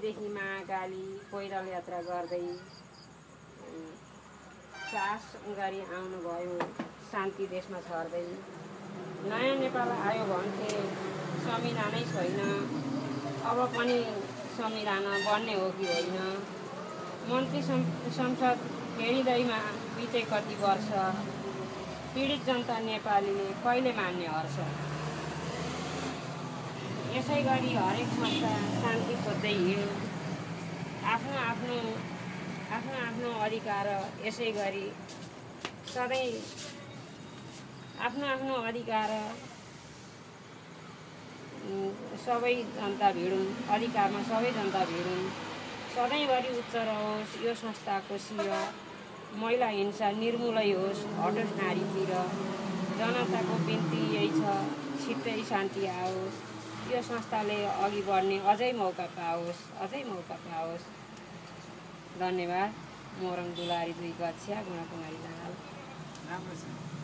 सानैदेखि महाकाली पैदल यात्रा गर्दै सास गरी आउनुभयो शान्ति देशमा छर्दै। नयाँ नेपाल आयो भन्थे संविधानै छैन। अब पनि संविधान बन्ने हो कि होइन? मन्त्री संसद फेरिँदैमा बिते कति वर्ष? पीडित जनता नेपालीले कहिले मान्ने हर्ष? यसै गरी हरेक संस्था शान्ति खोज्दै हिँड्यो। आफ्नो आफ्नो आफ्नो आफ्नो अधिकार यसै गरी सधैँ आफ्नो आफ्नो अधिकार सबै जनता भिडौँ अधिकारमा सबै जनता भिडौँ सधैँभरि उच्च रहोस् यो संस्थाको सेवा महिला हिंसा निर्मूलै होस् हटोस् नारीतिर। जनताको बिन्ती यही छ छिट्टै शान्ति आओस्। यो संस्थाले अघि बढ्ने अझै मौका पाओस् अझै मौका पाओस्। धन्यवाद। मोरङ दुलारी दुई कक्षा गुणाकुमारी दाहाल। राम्रो छ।